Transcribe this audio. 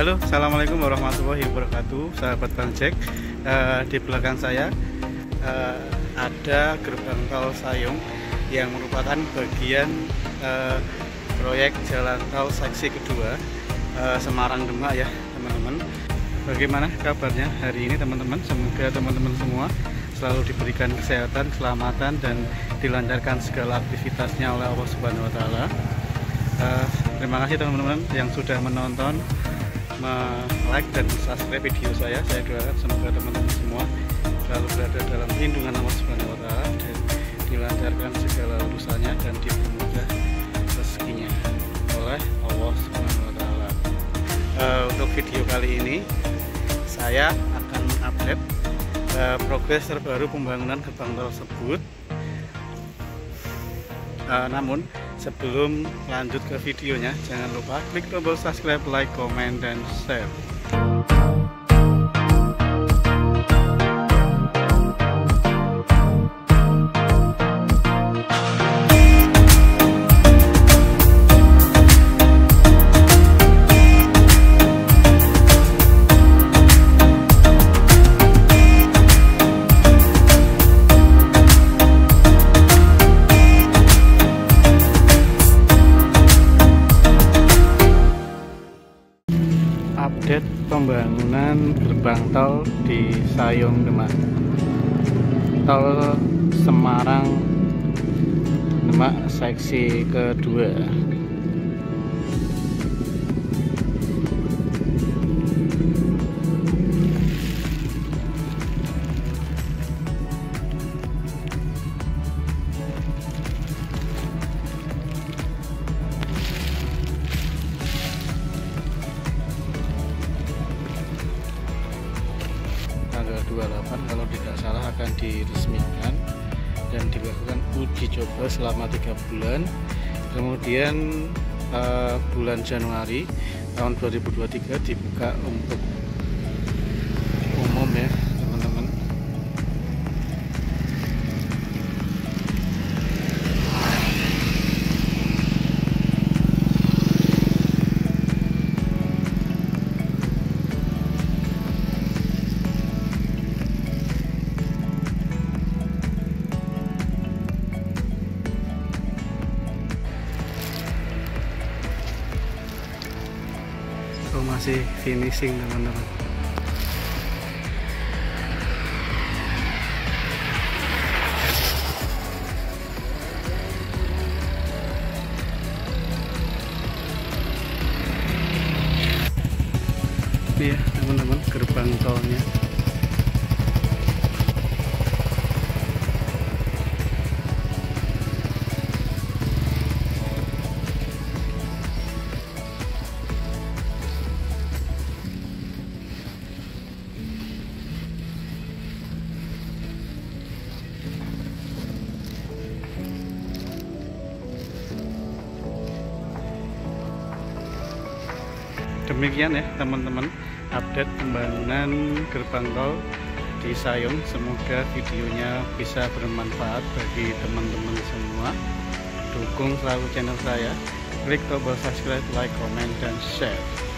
Halo, Assalamualaikum warahmatullahi wabarakatuh Sahabat Bang Jack uh, Di belakang saya uh, Ada gerbang tol Sayung Yang merupakan bagian uh, Proyek jalan tol seksi kedua uh, Semarang Demak ya teman-teman. Bagaimana kabarnya hari ini teman-teman? Semoga teman-teman semua selalu diberikan kesehatan, keselamatan dan dilancarkan segala aktivitasnya oleh Allah Subhanahu wa taala. Uh, terima kasih teman-teman yang sudah menonton, like dan subscribe video saya. Saya doakan semoga teman-teman semua selalu berada dalam lindungan Allah Subhanahu wa taala dan dilancarkan segala urusannya dan dipermudah rezekinya oleh Allah Subhanahu wa taala. Uh, untuk video kali ini saya akan update uh, progres terbaru pembangunan gerbang tersebut uh, namun sebelum lanjut ke videonya jangan lupa klik tombol subscribe like comment dan share update pembangunan gerbang tol di Sayung Demak. Tol Semarang Demak seksi kedua tanggal 28 kalau tidak salah akan diresmikan dan dilakukan uji coba selama tiga bulan. Kemudian uh, bulan Januari tahun 2023 dibuka untuk oh, masih finishing teman-teman. Ini ya teman-teman gerbang tolnya demikian ya teman-teman update pembangunan gerbang tol di Sayung. Semoga videonya bisa bermanfaat bagi teman-teman semua. Dukung selalu channel saya. Klik tombol subscribe like comment dan share